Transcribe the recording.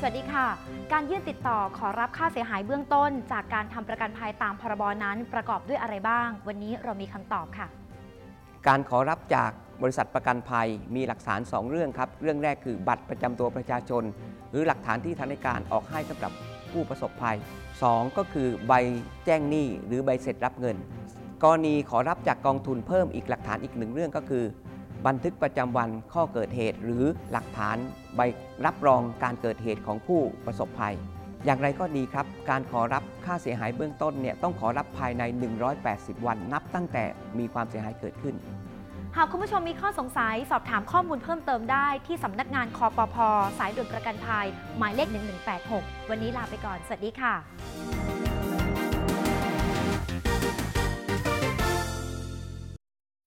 สวัสดีค่ะ การยื่นติดต่อขอรับค่าเสียหายเบื้องต้น จากการทำประกันภัยตามพรบนั้นประกอบด้วยอะไรบ้าง วันนี้เรามีคำตอบค่ะ การขอรับจากบริษัทประกันภัยมีหลักฐาน 2 เรื่องครับ เรื่องแรกคือบัตรประจำตัวประชาชน หรือหลักฐานที่ธนาคารออกให้สำหรับผู้ประสบภัย 2 ก็คือใบแจ้งหนี้หรือใบเสร็จรับเงิน กรณีขอรับจากกองทุนเพิ่มอีกหลักฐานอีกหนึ่งเรื่องก็คือ บันทึกประจำวันข้อเกิดเหตุ หรือหลักฐานใบรับรองการเกิดเหตุของผู้ประสบภัย อย่างไรก็ดีครับ การขอรับค่าเสียหายเบื้องต้นเนี่ยต้องขอรับภายใน 180 วัน นับตั้งแต่มีความเสียหายเกิดขึ้น หากคุณผู้ชมมีข้อสงสัยสอบถามข้อมูลเพิ่มเติมได้ที่สำนักงานคอปพสายด่วนประกันภัยหมายเลข 1186 วันนี้ลาไปก่อน สวัสดีค่ะ